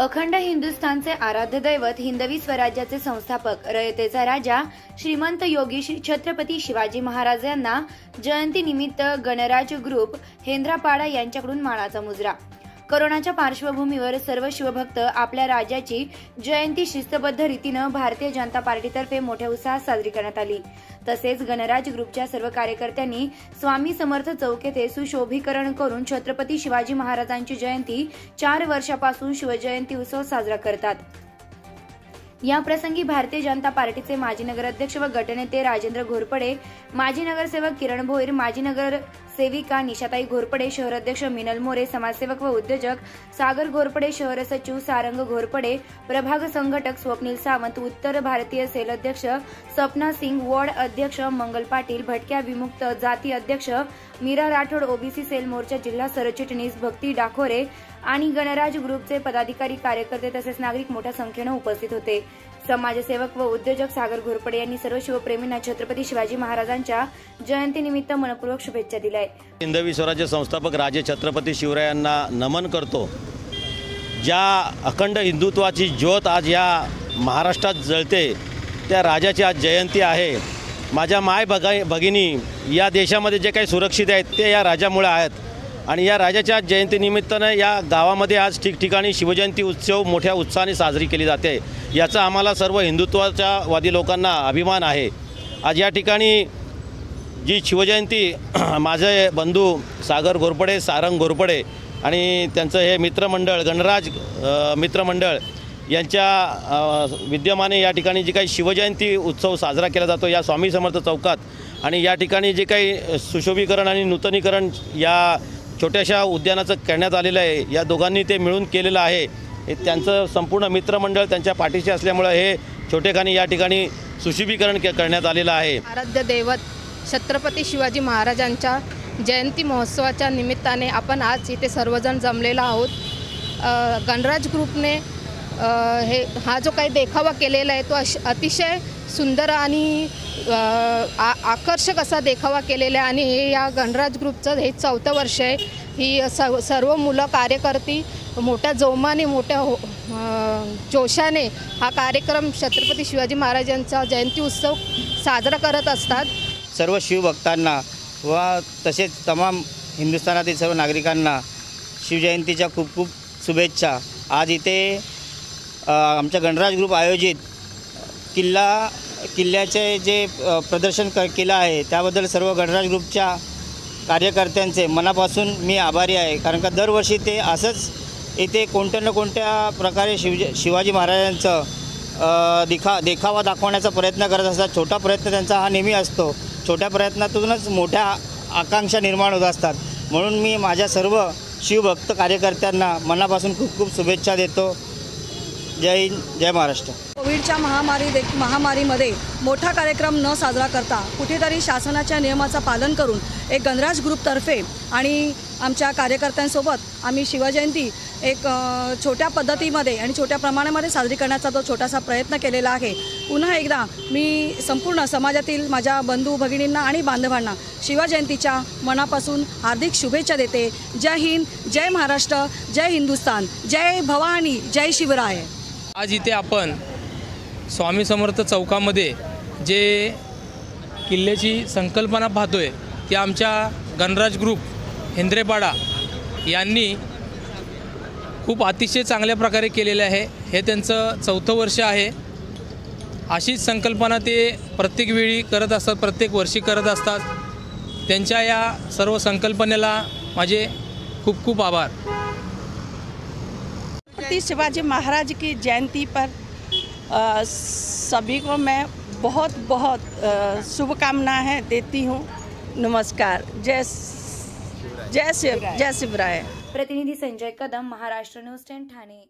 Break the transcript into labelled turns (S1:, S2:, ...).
S1: अखंड हिंदुस्थानचे आराध्य दैवत हिंदवी स्वराज्याचे संस्थापक रयतेचा राजा श्रीमंत योगी श्री छत्रपती शिवाजी महाराज यांना जयंतीनिमित्त गणराज ग्रुप हेंद्रापाडा यांच्याकडून माळाचा मुजरा. कोरोनाच्या पार्श्वभूमीवर सर्व शिवभक्त आपल्या राजाची जयंती शिस्तबद्ध रीतीनं भारतीय जनता पार्टीतर्फे मोठ्या उत्साहात साजरी करण्यात आली. तसेच गणराज ग्रुपच्या सर्व कार्यकर्त्यांनी स्वामी समर्थ चौक येथे सुशोभीकरण करून छत्रपती शिवाजी महाराजांची जयंती चार वर्षापासून शिवजयंती उत्सव साजरा करतात. या प्रसंगी भारतीय जनता पार्टीचे माजी नगराध्यक्ष व गटनेते राजेंद्र घोरपडे माजी नगरसेवक किरण भोईर माजी नगर सेविका निशाताई घोरपडे शहराध्यक्ष मिनल मोरे समाजसेवक व उद्योजक सागर घोरपडे शहर सचिव सारंग घोरपडे प्रभाग संघटक स्वप्नील सावंत उत्तर भारतीय सेल अध्यक्ष सपना सिंग वॉर्ड अध्यक्ष मंगल पाटील भटक्या विमुक्त जाती अध्यक्ष मीरा राठोड ओबीसी सेल मोर्चा जिल्हा सरचिटणीस भक्ती डाखोरे आणि गणराज ग्रुपचे पदाधिकारी कार्यकर्ते तसेच नागरिक मोठ्या संख्येनं उपस्थित होते. समाजसेवक व उद्योजक सागर घोरपडे यांनी सर्व शिवप्रेमींना छत्रपती शिवाजी महाराजांच्या जयंतीनिमित्त मनपूर्वक शुभेच्छा दिल्या आहेत.
S2: हिंदवी स्वराज्य संस्थापक राजे छत्रपती शिवरायांना नमन करतो. ज्या अखंड हिंदुत्वाची ज्योत आज या महाराष्ट्रात जळते त्या राजाची आज जयंती आहे. माझ्या माय भगा भगिनी या देशामध्ये जे काही सुरक्षित आहेत ते या राजामुळे आहेत. आणि या राजाच्या जयंतीनिमित्तानं या गावामध्ये आज ठिकठिकाणी शिवजयंती उत्सव मोठ्या उत्साहाने साजरी केली जाते. याचा आम्हाला सर्व हिंदुत्वाच्या वादी लोकांना अभिमान आहे. आज या ठिकाणी जी शिवजयंती माझे बंधू सागर घोरपडे सारंग घोरपडे आणि त्यांचं हे मित्रमंडळ गणराज मित्रमंडळ यांच्या विद्यमाने या ठिकाणी जी काही शिवजयंती उत्सव साजरा केला जातो या स्वामी समर्थ चौकात आणि या ठिकाणी जे काही सुशोभीकरण आणि नूतनीकरण या छोट्याशा उद्यानाचं करण्यात आलेलं आहे. या दोघांनी ते मिळून केलेलं आहे. हे त्यांचं संपूर्ण मित्रमंडळ त्यांच्या पाठीशी असल्यामुळं हे छोटेखानी या ठिकाणी सुशोभीकरण करण्यात आलेलं आहे.
S3: आराध्य दैवत छत्रपती शिवाजी महाराजांच्या जयंती महोत्सवाच्या निमित्ताने आपण आज इथे सर्वजण जमलेलो आहोत. गणराज ग्रुपने हे हा जो काही देखावा केलेला आहे तो अश अतिशय सुंदर आणि आ आकर्षक असा देखावा केलेला आहे. आणि हे या गणराज ग्रुपचं हे चौथं वर्ष आहे. ही स सर्व मुलं कार्यकर्ती मोठ्या जोमाने मोठ्या हो जोशाने हा कार्यक्रम छत्रपती शिवाजी महाराजांचा जयंती उत्सव साजरा करत असतात.
S4: सर्व शिवभक्तांना व तसेच तमाम हिंदुस्थानातील सर्व नागरिकांना शिवजयंतीच्या खूप खूप शुभेच्छा. आज इथे आमच्या गणराज ग्रुप आयोजित किल्ला किल्ल्याचे जे प्रदर्शन क केलं आहे त्याबद्दल सर्व गणराज ग्रुपच्या कार्यकर्त्यांचे मनापासून मी आभारी आहे. कारण का दरवर्षी ते असंच इथे कोणत्या ना कोणत्या प्रकारे शिवज शिवाजी महाराजांचं दिखा देखावा दाखवण्याचा प्रयत्न करत असतात. छोटा प्रयत्न त्यांचा हा नेहमी असतो. छोट्या प्रयत्नातूनच मोठ्या आकांक्षा निर्माण होत असतात. म्हणून मी माझ्या सर्व शिवभक्त कार्यकर्त्यांना मनापासून खूप खूप शुभेच्छा देतो. जय हिंद जय महाराष्ट्र.
S5: कोविडच्या महामारी दे महामारीमध्ये मोठा कार्यक्रम न साजरा करता कुठेतरी शासनाच्या नियमाचं पालन करून एक गणराज ग्रुपतर्फे आणि आमच्या कार्यकर्त्यांसोबत आम्ही शिवजयंती एक छोट्या पद्धतीमध्ये आणि छोट्या प्रमाणामध्ये साजरी करण्याचा तो छोटासा प्रयत्न केलेला आहे. पुन्हा एकदा मी संपूर्ण समाजातील माझ्या बंधू भगिनींना आणि बांधवांना शिवजयंतीच्या मनापासून हार्दिक शुभेच्छा देते. जय हिंद जय महाराष्ट्र जय हिंदुस्तान जय भवानी जय शिवराय.
S6: आज इथे आपण स्वामी समर्थ चौकामध्ये जे किल्ल्याची संकल्पना पाहतोय ती आमच्या गणराज ग्रुप हेंद्रेपाडा यांनी खूप अतिशय चांगल्या प्रकारे केलेले आहे. हे त्यांचं चौथं वर्ष आहे. अशीच संकल्पना ते प्रत्येक वेळी करत असतात प्रत्येक वर्षी करत असतात. त्यांच्या या सर्व संकल्पनेला माझे खूप खूप आभार.
S7: शिवाजी महाराज की जयंती पर सभी को मैं बहुत बहुत शुभकामना है, देती हूँ। नमस्कार। जय जय शिव, जय शिवराय।
S1: प्रतिनिधि संजय कदम, महाराष्ट्र न्यूज़ टेन, ठाणे।